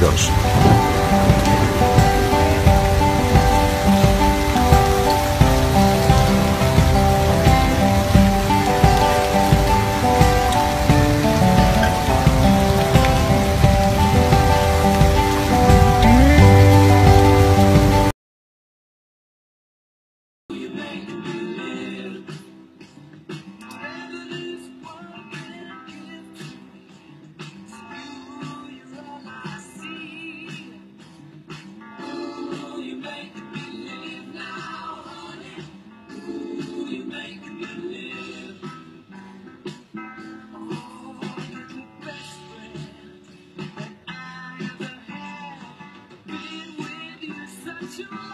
seguidores. to